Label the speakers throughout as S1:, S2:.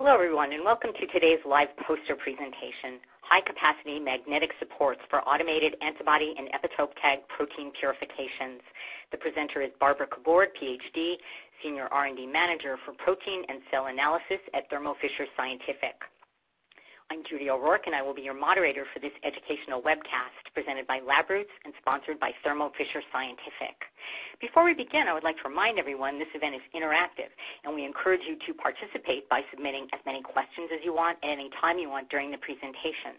S1: Hello, everyone, and welcome to today's live poster presentation, High-Capacity Magnetic Supports for Automated Antibody and Epitope Tag Protein Purifications. The presenter is Barbara Kaboord, PhD, Senior R&D Manager for Protein and Cell Analysis at Thermo Fisher Scientific. I'm Judy O'Rourke, and I will be your moderator for this educational webcast presented by LabRoots and sponsored by Thermo Fisher Scientific. Before we begin, I would like to remind everyone this event is interactive, and we encourage you to participate by submitting as many questions as you want at any time you want during the presentation.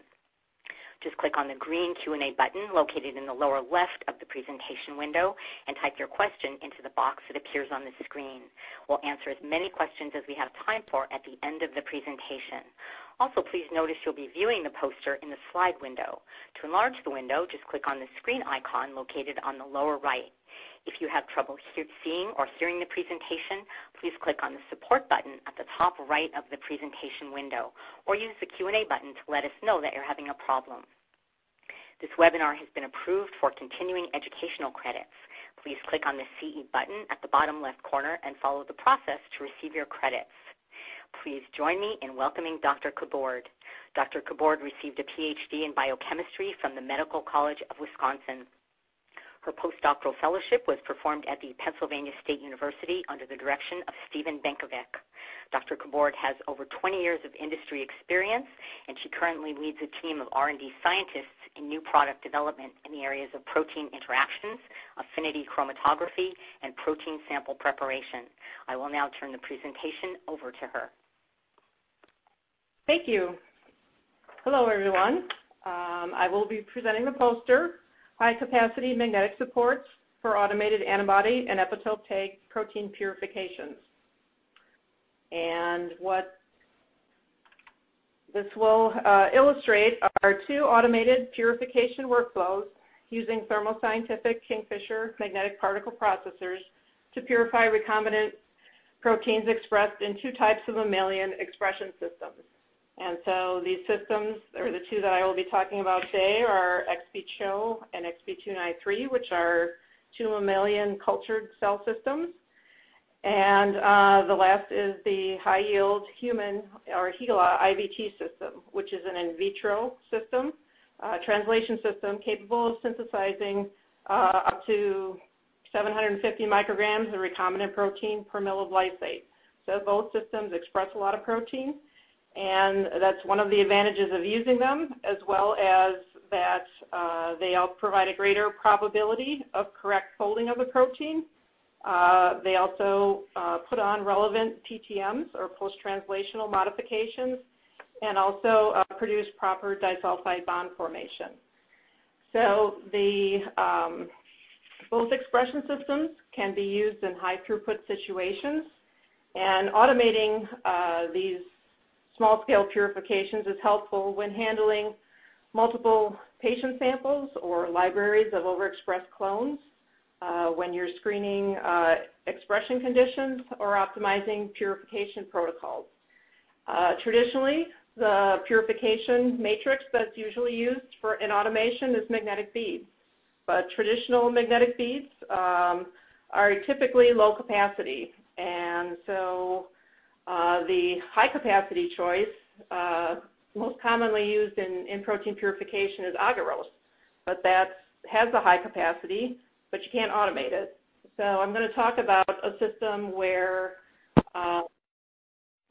S1: Just click on the green Q&A button located in the lower left of the presentation window and type your question into the box that appears on the screen. We'll answer as many questions as we have time for at the end of the presentation. Also, please notice you'll be viewing the poster in the slide window. To enlarge the window, just click on the screen icon located on the lower right. If you have trouble seeing or hearing the presentation, please click on the support button at the top right of the presentation window, or use the Q&A button to let us know that you're having a problem. This webinar has been approved for continuing educational credits. Please click on the CE button at the bottom left corner and follow the process to receive your credits. Please join me in welcoming Dr. Kaboord. Dr. Kaboord received a PhD in biochemistry from the Medical College of Wisconsin. Her postdoctoral fellowship was performed at the Pennsylvania State University under the direction of Stephen Benkovic. Dr. Kaboord has over 20 years of industry experience, and she currently leads a team of R&D scientists in new product development in the areas of protein interactions, affinity chromatography, and protein sample preparation. I will now turn the presentation over to her.
S2: Thank you. Hello, everyone. Um, I will be presenting the poster high-capacity magnetic supports for automated antibody and epitope tag protein purifications. And what this will uh, illustrate are two automated purification workflows using Thermo Scientific Kingfisher magnetic particle processors to purify recombinant proteins expressed in two types of mammalian expression systems. And so these systems, or the two that I will be talking about today, are ExpiCHO and Expi293, which are two mammalian cultured cell systems. And uh, the last is the high-yield human, or HeLa IVT system, which is an in vitro system, uh, translation system capable of synthesizing uh, up to 750 micrograms of recombinant protein per mil of lysate. So both systems express a lot of protein and that's one of the advantages of using them, as well as that uh, they provide a greater probability of correct folding of the protein. Uh, they also uh, put on relevant PTMs or post-translational modifications and also uh, produce proper disulfide bond formation. So the, um, both expression systems can be used in high throughput situations and automating uh, these small-scale purifications is helpful when handling multiple patient samples or libraries of overexpressed clones uh, when you're screening uh, expression conditions or optimizing purification protocols. Uh, traditionally, the purification matrix that's usually used for in automation is magnetic beads. But traditional magnetic beads um, are typically low capacity. And so the high capacity choice, uh, most commonly used in, in protein purification is agarose, but that has a high capacity, but you can't automate it. So I'm going to talk about a system where uh,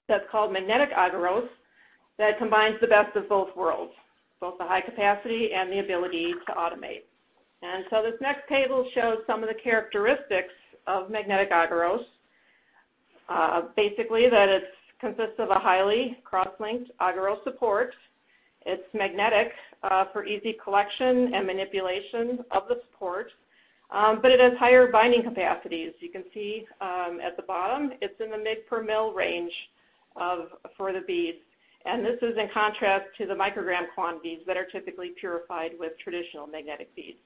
S2: that's called magnetic agarose that combines the best of both worlds, both the high capacity and the ability to automate. And so this next table shows some of the characteristics of magnetic agarose. Uh, basically, that it consists of a highly cross-linked agarose support. It's magnetic uh, for easy collection and manipulation of the support, um, but it has higher binding capacities. You can see um, at the bottom, it's in the mid per mil range of, for the beads. And this is in contrast to the microgram quantities that are typically purified with traditional magnetic beads.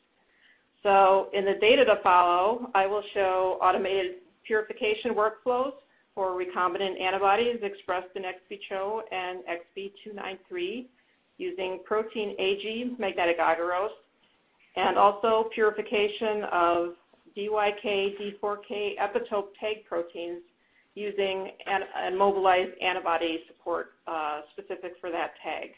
S2: So in the data to follow, I will show automated purification workflows for recombinant antibodies expressed in ExpiCHO and Expi293 using protein AG magnetic agarose, and also purification of DYK, D4K epitope tag proteins using an, an mobilized antibody support uh, specific for that tag.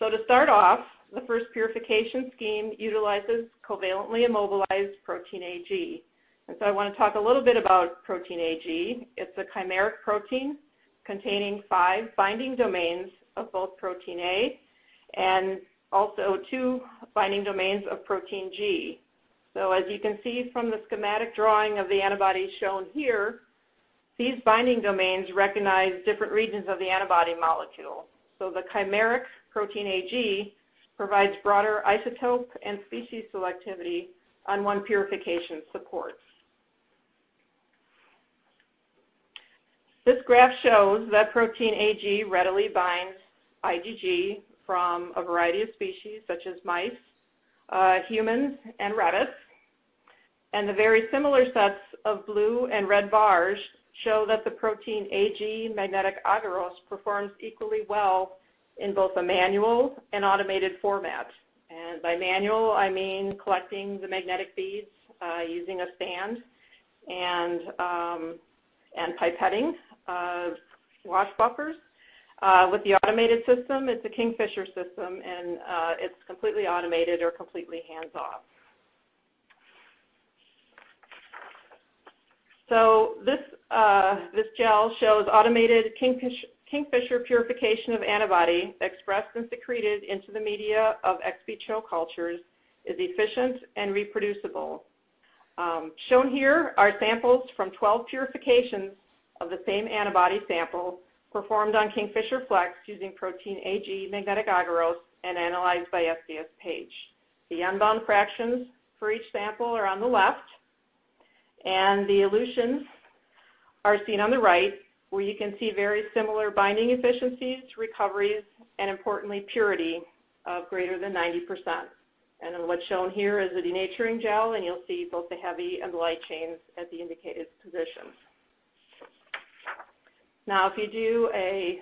S2: So to start off, the first purification scheme utilizes covalently immobilized protein AG. And so I want to talk a little bit about protein AG. It's a chimeric protein containing five binding domains of both protein A and also two binding domains of protein G. So as you can see from the schematic drawing of the antibody shown here, these binding domains recognize different regions of the antibody molecule. So the chimeric protein AG provides broader isotype and species selectivity on one purification support. This graph shows that protein AG readily binds IgG from a variety of species such as mice, uh, humans, and rabbits. And the very similar sets of blue and red bars show that the protein AG magnetic agarose performs equally well in both a manual and automated format. And by manual, I mean collecting the magnetic beads uh, using a stand and, um, and pipetting wash buffers. Uh, with the automated system, it's a Kingfisher system, and uh, it's completely automated or completely hands-off. So this, uh, this gel shows automated Kingfisher, Kingfisher purification of antibody expressed and secreted into the media of ex vivo cultures is efficient and reproducible. Um, shown here are samples from 12 purifications of the same antibody sample performed on Kingfisher Flex using protein AG magnetic agarose and analyzed by SDS Page. The unbound fractions for each sample are on the left, and the elutions are seen on the right, where you can see very similar binding efficiencies, recoveries, and importantly, purity of greater than 90%. And what's shown here is a denaturing gel, and you'll see both the heavy and the light chains at the indicated positions. Now, if you do a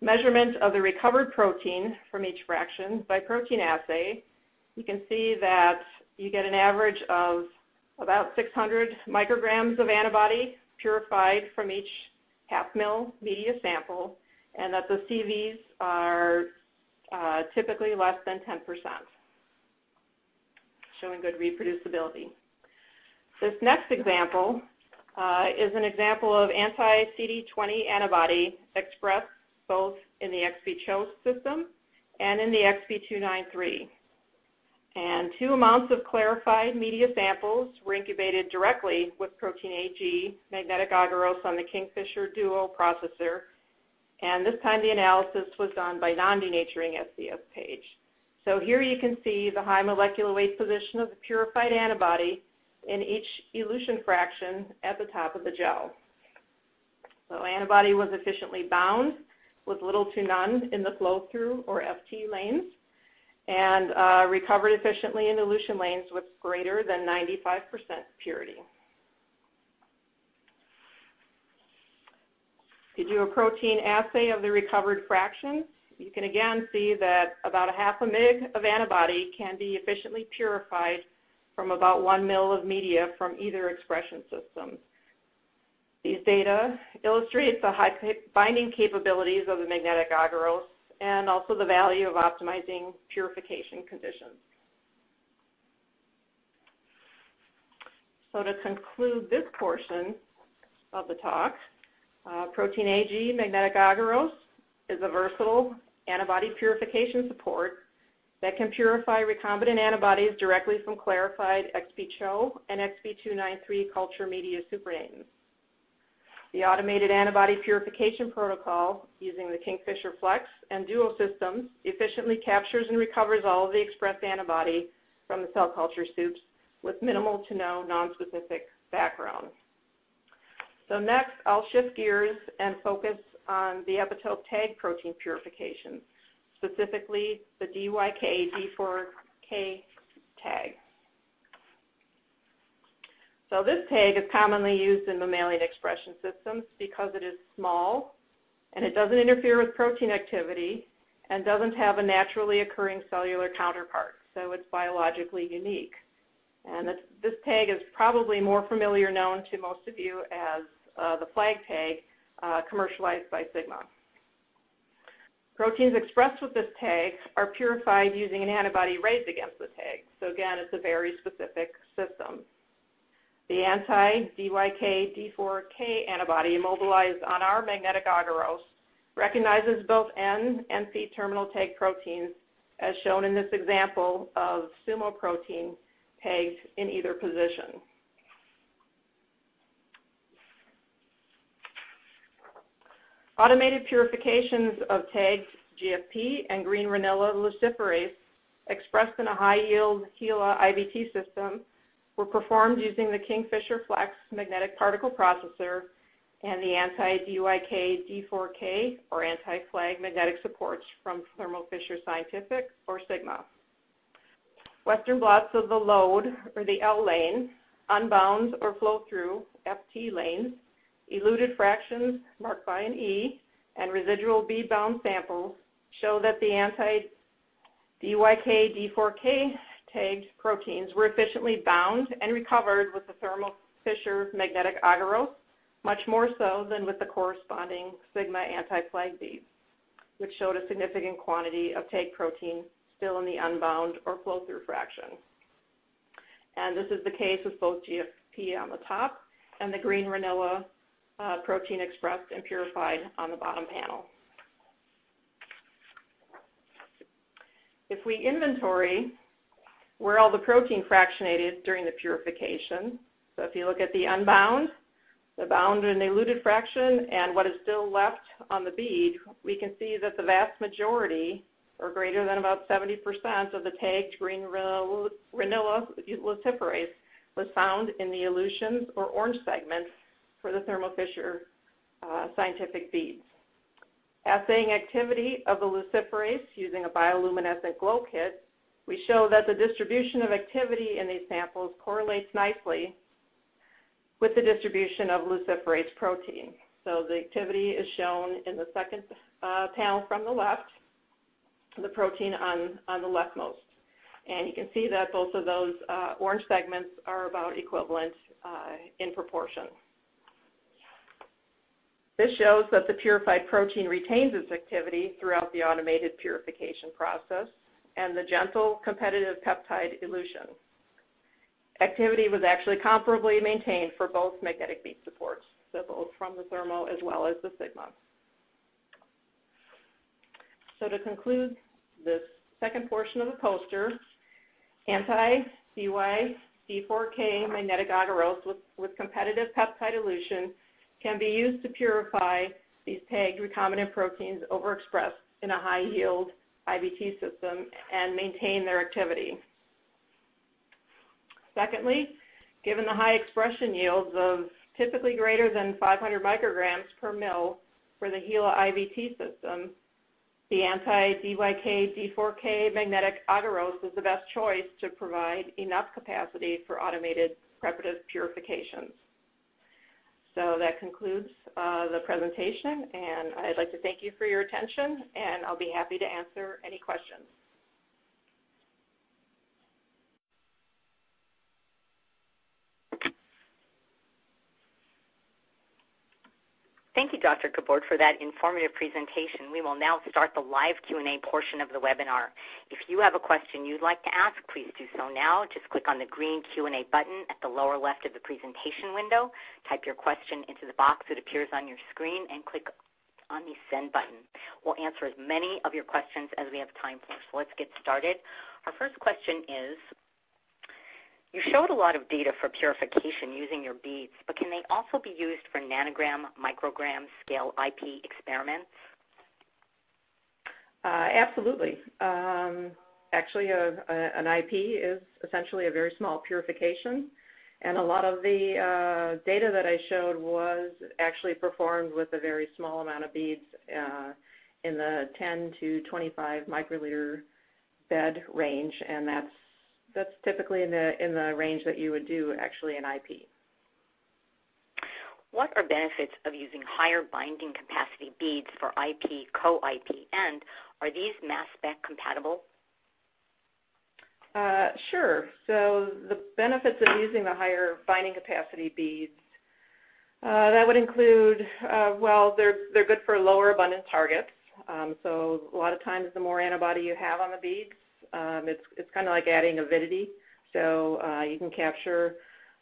S2: measurement of the recovered protein from each fraction by protein assay, you can see that you get an average of about 600 micrograms of antibody purified from each half mil media sample, and that the CVs are uh, typically less than 10%, showing good reproducibility. This next example uh, is an example of anti-CD20 antibody expressed both in the ExpiCHO system and in the Expi293. And two amounts of clarified media samples were incubated directly with protein AG magnetic agarose on the Kingfisher Duo processor. And this time the analysis was done by non-denaturing SDS page. So here you can see the high molecular weight position of the purified antibody in each elution fraction at the top of the gel. So antibody was efficiently bound with little to none in the flow-through or FT lanes and uh, recovered efficiently in elution lanes with greater than 95% purity. If you do a protein assay of the recovered fraction, you can again see that about a half a mig of antibody can be efficiently purified from about 1 mil of media from either expression system. These data illustrate the high binding capabilities of the magnetic agarose and also the value of optimizing purification conditions. So to conclude this portion of the talk, uh, protein AG magnetic agarose is a versatile antibody purification support that can purify recombinant antibodies directly from clarified ExpiCHO and Expi293 culture media supernatants. The automated antibody purification protocol using the Kingfisher Flex and Duo systems efficiently captures and recovers all of the expressed antibody from the cell culture soups with minimal to no nonspecific background. So next, I'll shift gears and focus on the epitope tag protein purification specifically the DYK D4K tag. So this tag is commonly used in mammalian expression systems because it is small and it doesn't interfere with protein activity and doesn't have a naturally occurring cellular counterpart, so it's biologically unique. And this, tag is probably more familiar known to most of you as uh, the flag tag uh, commercialized by Sigma. Proteins expressed with this tag are purified using an antibody raised against the tag. So again, it's a very specific system. The anti-DYK-D4K antibody immobilized on our magnetic agarose recognizes both N and C terminal tag proteins as shown in this example of sumo protein tagged in either position. Automated purifications of tagged GFP and green renilla luciferase expressed in a high-yield HeLa IVT system were performed using the Kingfisher Flex magnetic particle processor and the anti-DYK D4K or anti-flag magnetic supports from Thermo Fisher Scientific or Sigma. Western blots of the load or the L lane, unbound or flow through FT lanes, eluted fractions marked by an E, and residual B-bound samples show that the anti-DYK D4K tagged proteins were efficiently bound and recovered with the Thermo Fisher magnetic agarose much more so than with the corresponding sigma anti-flag beads, which showed a significant quantity of tag protein still in the unbound or flow-through fraction. And this is the case with both GFP on the top and the green renilla uh, protein expressed and purified on the bottom panel. If we inventory where all the protein fractionated during the purification, so if you look at the unbound, the bound and eluted fraction, and what is still left on the bead, we can see that the vast majority, or greater than about 70% of the tagged green renilla luciferase was found in the elutions or orange segments for the Thermo Fisher uh, scientific beads. Assaying activity of the luciferase using a bioluminescent glow kit, we show that the distribution of activity in these samples correlates nicely with the distribution of luciferase protein. So the activity is shown in the second uh, panel from the left, the protein on, on the leftmost. And you can see that both of those uh, orange segments are about equivalent uh, in proportion. This shows that the purified protein retains its activity throughout the automated purification process and the gentle competitive peptide elution activity was actually comparably maintained for both magnetic bead supports, so both from the Thermo as well as the Sigma. So to conclude this second portion of the poster, anti-DY D4K magnetic agarose with, with competitive peptide elution can be used to purify these tagged recombinant proteins overexpressed in a high-yield IVT system and maintain their activity. Secondly, given the high expression yields of typically greater than 500 micrograms per mil for the HeLa IVT system, the anti-DYK D4K magnetic agarose is the best choice to provide enough capacity for automated preparative purifications. So that concludes uh, the presentation, and I'd like to thank you for your attention, and I'll be happy to answer any questions.
S1: Thank you, Dr. Kaboord, for that informative presentation. We will now start the live Q&A portion of the webinar. If you have a question you'd like to ask, please do so now. Just click on the green Q&A button at the lower left of the presentation window. Type your question into the box that appears on your screen and click on the send button. We'll answer as many of your questions as we have time for. So let's get started. Our first question is, you showed a lot of data for purification using your beads, but can they also be used for nanogram, microgram scale IP experiments?
S2: Uh, absolutely. Um, actually, a, a, an IP is essentially a very small purification, and a lot of the uh, data that I showed was actually performed with a very small amount of beads uh, in the 10 to 25 microliter bed range, and that's that's typically in the in the range that you would do actually in IP.
S1: What are benefits of using higher binding capacity beads for IP, co-IP, and are these mass spec compatible?
S2: Uh, sure. So the benefits of using the higher binding capacity beads, uh, that would include, uh, well, they're, they're good for lower abundant targets. Um, so a lot of times the more antibody you have on the beads, it's, it's kind of like adding avidity. So uh, you can capture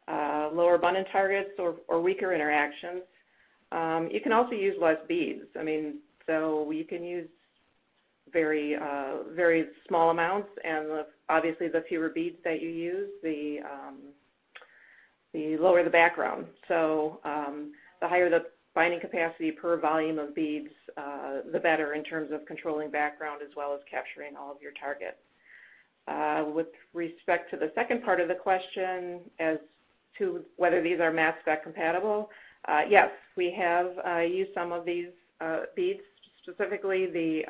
S2: uh, lower abundant targets or, weaker interactions. Um, you can also use less beads. I mean, so you can use very uh, very small amounts, and obviously the fewer beads that you use, the um, the lower the background. So um, the higher the binding capacity per volume of beads, the better in terms of controlling background as well as capturing all of your target. Uh, with respect to the second part of the question, as to whether these are mass spec compatible, uh, yes, we have uh, used some of these beads, specifically the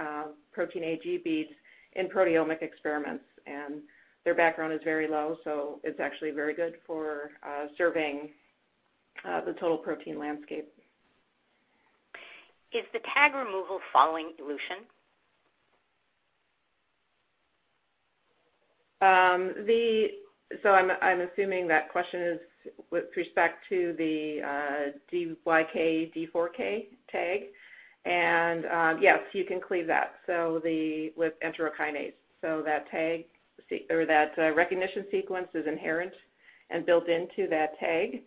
S2: protein AG beads, in proteomic experiments, and their background is very low, so it's actually very good for surveying the total protein landscape.
S1: Is the tag removal following elution?
S2: Um, the so I'm I'm assuming that question is with respect to the uh, DYK D4K tag, and um, yes, you can cleave that. So the with enterokinase, so that tag or that uh, recognition sequence is inherent and built into that tag.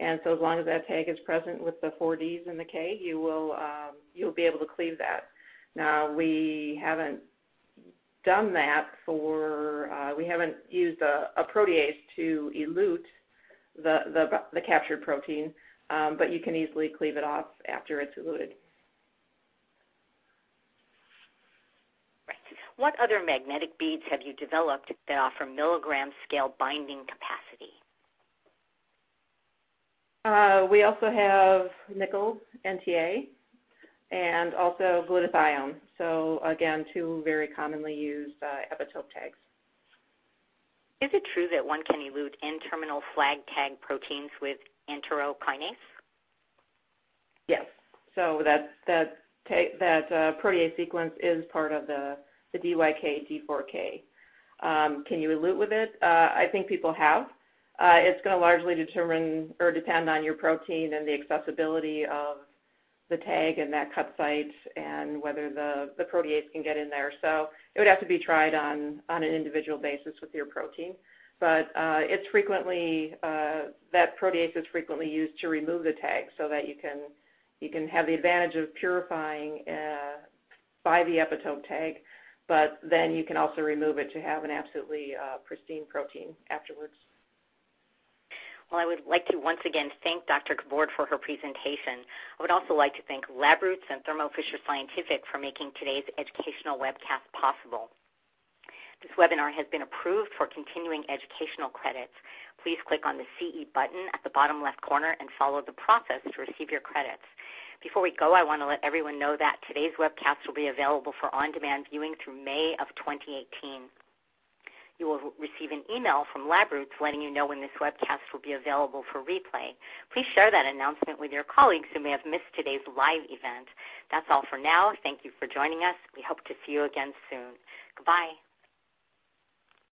S2: And so as long as that tag is present with the four Ds and the K, you will um, you'll be able to cleave that. Now we haven't done that for, uh, we haven't used a, a, protease to elute the, the, the captured protein, um, but you can easily cleave it off after it's eluted.
S1: Right. What other magnetic beads have you developed that offer milligram scale binding capacity?
S2: Uh, we also have nickel NTA, and also glutathione. So again, two very commonly used uh, epitope tags.
S1: Is it true that one can elute N-terminal flag tag proteins with enterokinase?
S2: Yes. So that that that uh, protease sequence is part of the the DYK D4K. Um, can you elute with it? Uh, I think people have. Uh, it's going to largely determine or depend on your protein and the accessibility of the tag and that cut site and whether the, protease can get in there. So it would have to be tried on, on an individual basis with your protein. But uh, it's frequently, uh, that protease is frequently used to remove the tag so that you can, you can have the advantage of purifying uh, by the epitope tag, but then you can also remove it to have an absolutely pristine protein afterwards.
S1: Well, I would like to once again thank Dr. Kaboord for her presentation. I would also like to thank LabRoots and Thermo Fisher Scientific for making today's educational webcast possible. This webinar has been approved for continuing educational credits. Please click on the CE button at the bottom left corner and follow the process to receive your credits. Before we go, I want to let everyone know that today's webcast will be available for on-demand viewing through May of 2018 you will receive an email from LabRoots letting you know when this webcast will be available for replay. Please share that announcement with your colleagues who may have missed today's live event. That's all for now. Thank you for joining us. We hope to see you again soon. Goodbye.